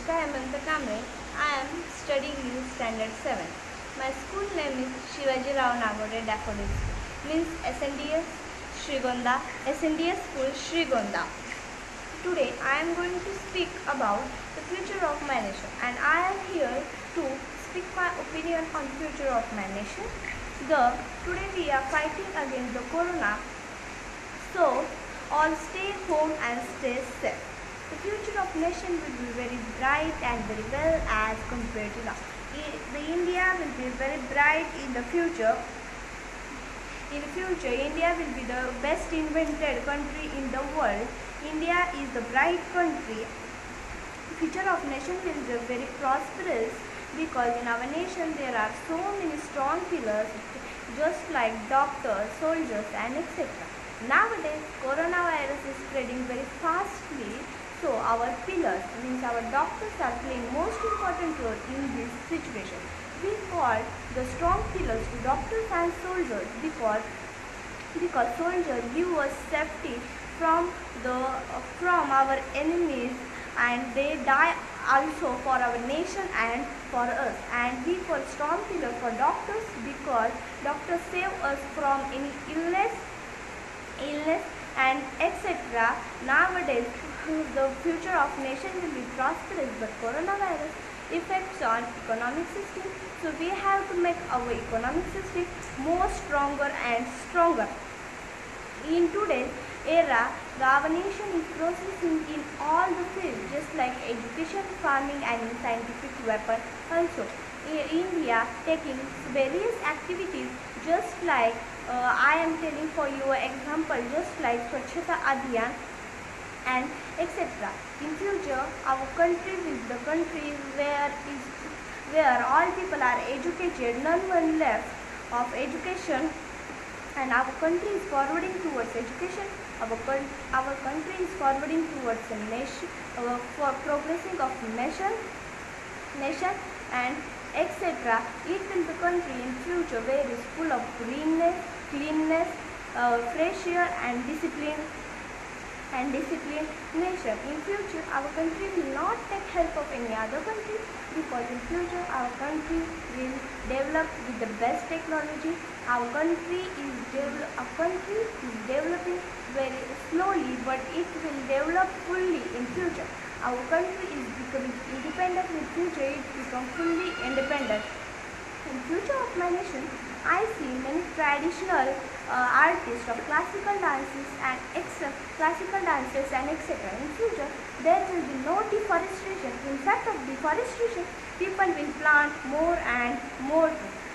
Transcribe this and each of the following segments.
Anishka Hemanta Kamble. I am studying in standard 7. My school name is Shivaji Rao Nagore Daffodil. Means SNDS Srigonda, SNDS School Srigonda. Today I am going to speak about the future of my nation and I am here to speak my opinion on future of my nation. The today we are fighting against the corona so all stay home and stay safe. The future of nation will be very bright and very well as compared to now. The India will be very bright in the future. In the future, India will be the best invented country in the world. India is the bright country. The Future of nation will be very prosperous because in our nation there are so many strong pillars just like doctors, soldiers and etc. Nowadays coronavirus is spreading very fastly so our pillars means our doctors are playing most important role in this situation. We call the strong pillars to doctors and soldiers because because soldiers give us safety from the from our enemies and they die also for our nation and for us and we call strong pillar for doctors because doctors save us from any illness illness and etc nowadays the future of nation will be prosperous but coronavirus affects on economic system so we have to make our economic system more stronger and stronger in today's era, the nation is progressing in all the fields, just like education, farming, and scientific weapon also. India taking various activities, just like uh, I am telling for you example, just like Swachhata Abhiyan and etc. In future, our country is the country where is where all people are educated, none one left of education and our country is forwarding towards education our, our country is forwarding towards a nation uh, for progressing of nation nation and etc it will be country in future where is full of greenness cleanness uh, fresh air and discipline and disciplined nation. In future, our country will not take help of any other country because in future our country will develop with the best technology. Our country is our country is developing very slowly, but it will develop fully in future. Our country is becoming independent. In future, it become fully independent. In future of my nation, I see many traditional uh, artists of classical dances and etc. classical dances and etc. In future, there will be no deforestation. In fact of deforestation, people will plant more and more.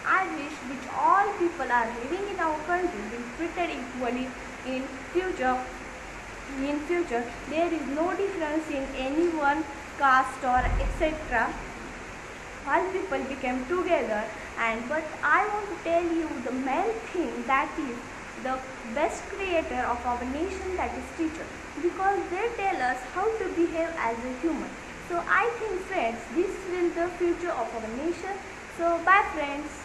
I wish which all people are living in our country will treated equally in future. In future, there is no difference in any one caste or etc all people became together and but i want to tell you the main thing that is the best creator of our nation that is teacher. Because they tell us how to behave as a human. So i think friends this will the future of our nation. So bye friends